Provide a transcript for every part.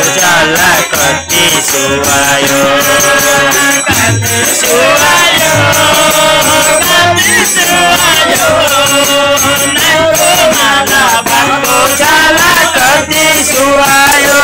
उजाला कति सुहायो कति सुहायो कति सुहायो नाको माला भएको जाला कति सुहायो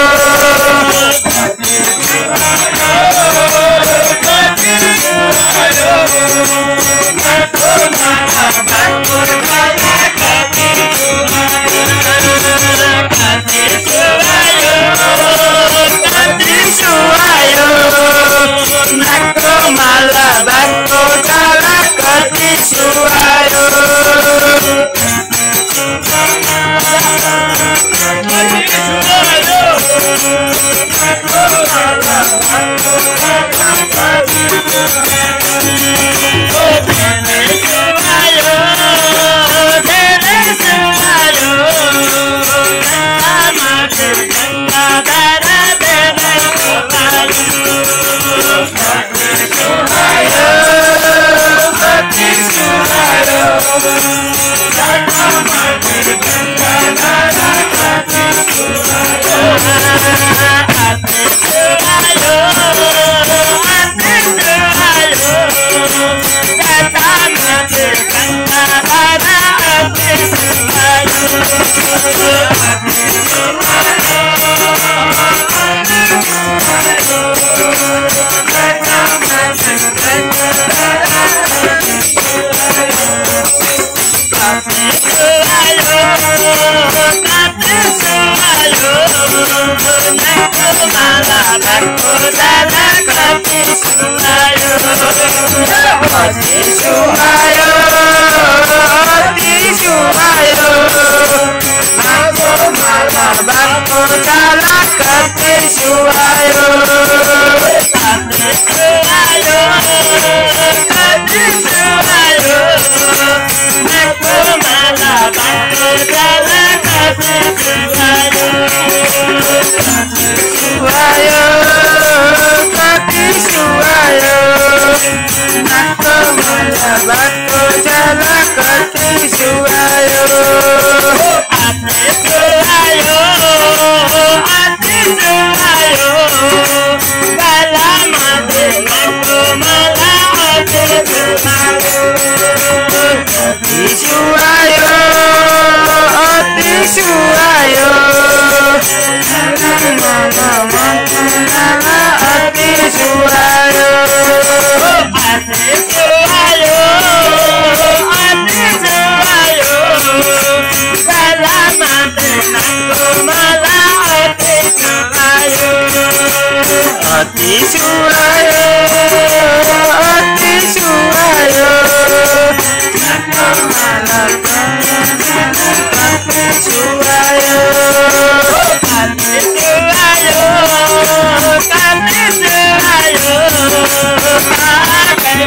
It's you, high up. काला काटे सुहायो काटे सुहायो काटे सुहायो नाको माला बाटो काला काटे सुहायो काटे सुहायो काटे सुहायो नाको माला बाटो काला काटे सुहायो शिशु आयो अतिशु आयो अतिशु आयो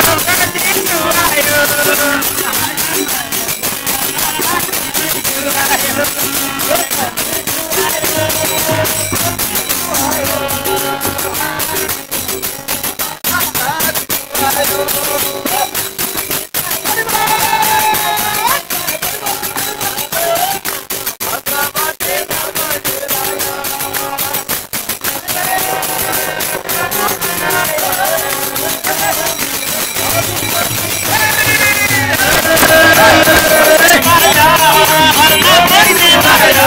I'm Thank you.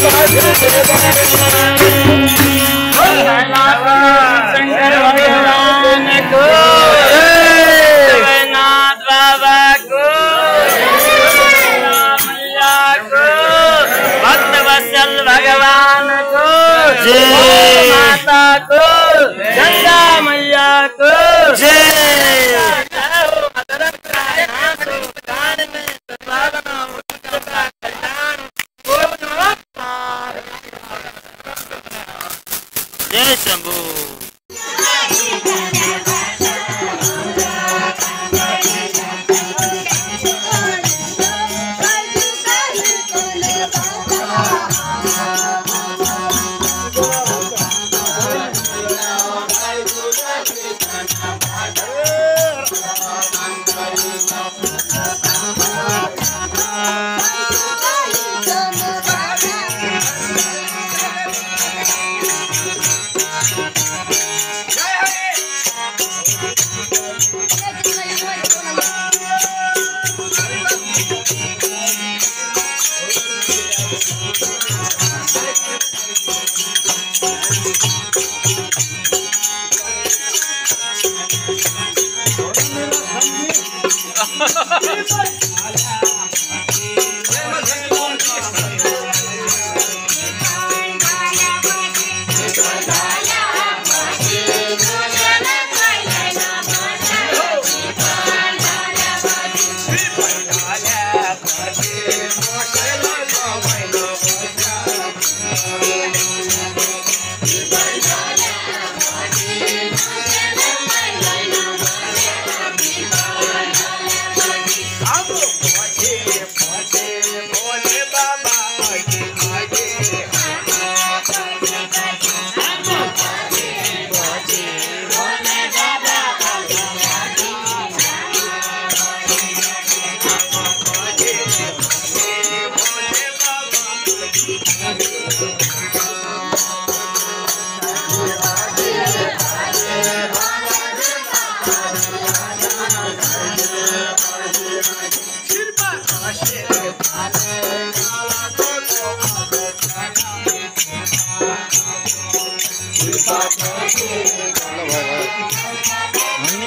Thank you.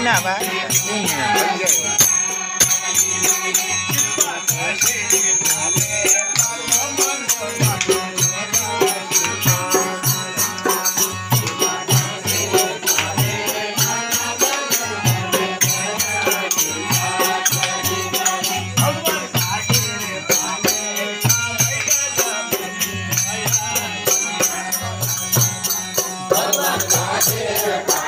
ना भाई Yeah.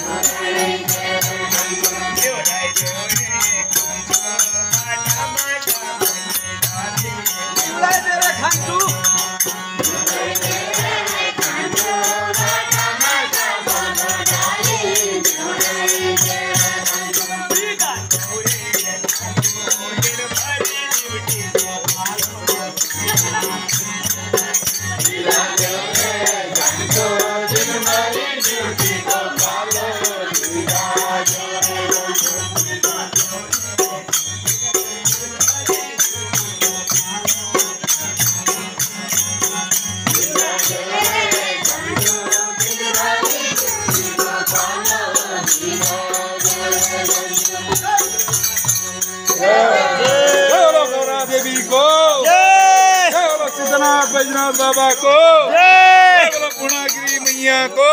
Hare Krishna. राम बाबा को। गुणागिरी मैया को।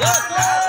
Let's go!